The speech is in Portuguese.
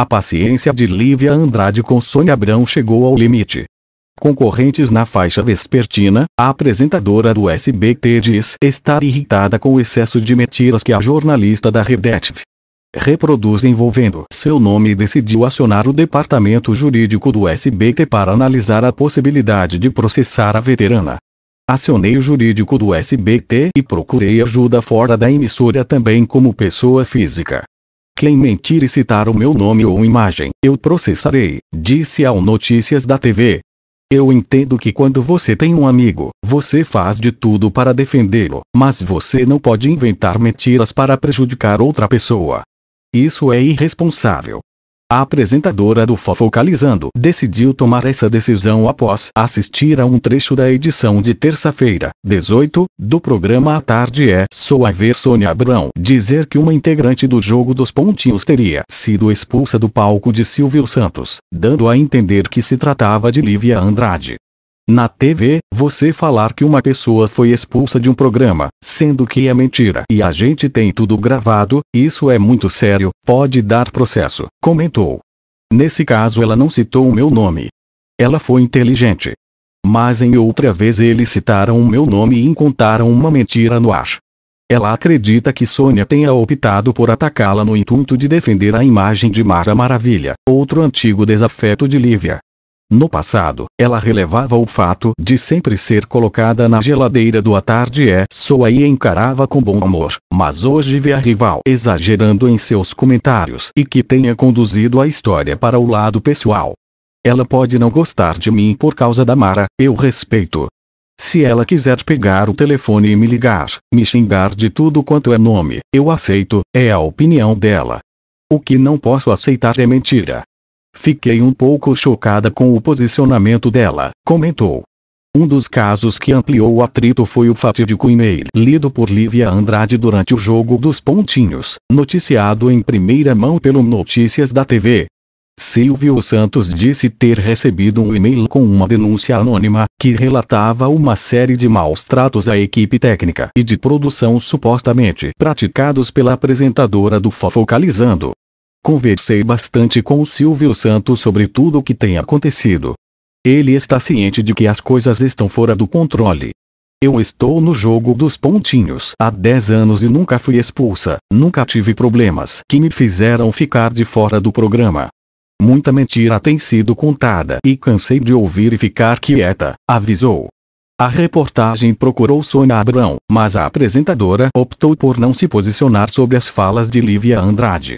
A paciência de Lívia Andrade com Sônia Abrão chegou ao limite. Concorrentes na faixa vespertina, a apresentadora do SBT diz estar irritada com o excesso de mentiras que a jornalista da Redetiv reproduz envolvendo seu nome e decidiu acionar o departamento jurídico do SBT para analisar a possibilidade de processar a veterana. Acionei o jurídico do SBT e procurei ajuda fora da emissora também como pessoa física. Quem mentir e citar o meu nome ou imagem, eu processarei, disse ao Notícias da TV. Eu entendo que quando você tem um amigo, você faz de tudo para defendê-lo, mas você não pode inventar mentiras para prejudicar outra pessoa. Isso é irresponsável. A apresentadora do Fofocalizando decidiu tomar essa decisão após assistir a um trecho da edição de terça-feira, 18, do programa à tarde é Sou a ver Sônia Abrão dizer que uma integrante do jogo dos pontinhos teria sido expulsa do palco de Silvio Santos, dando a entender que se tratava de Lívia Andrade. Na TV, você falar que uma pessoa foi expulsa de um programa, sendo que é mentira e a gente tem tudo gravado, isso é muito sério, pode dar processo, comentou. Nesse caso ela não citou o meu nome. Ela foi inteligente. Mas em outra vez eles citaram o meu nome e contaram uma mentira no ar. Ela acredita que Sônia tenha optado por atacá-la no intuito de defender a imagem de Mara Maravilha, outro antigo desafeto de Lívia. No passado, ela relevava o fato de sempre ser colocada na geladeira do à tarde é só e encarava com bom humor, mas hoje vê a rival exagerando em seus comentários e que tenha conduzido a história para o lado pessoal. Ela pode não gostar de mim por causa da Mara, eu respeito. Se ela quiser pegar o telefone e me ligar, me xingar de tudo quanto é nome, eu aceito, é a opinião dela. O que não posso aceitar é mentira. Fiquei um pouco chocada com o posicionamento dela, comentou. Um dos casos que ampliou o atrito foi o fatídico e-mail lido por Lívia Andrade durante o jogo dos pontinhos, noticiado em primeira mão pelo Notícias da TV. Silvio Santos disse ter recebido um e-mail com uma denúncia anônima, que relatava uma série de maus tratos à equipe técnica e de produção supostamente praticados pela apresentadora do Fofocalizando. Conversei bastante com o Silvio Santos sobre tudo o que tem acontecido. Ele está ciente de que as coisas estão fora do controle. Eu estou no jogo dos pontinhos há 10 anos e nunca fui expulsa, nunca tive problemas que me fizeram ficar de fora do programa. Muita mentira tem sido contada e cansei de ouvir e ficar quieta, avisou. A reportagem procurou Sônia Abrão, mas a apresentadora optou por não se posicionar sobre as falas de Lívia Andrade.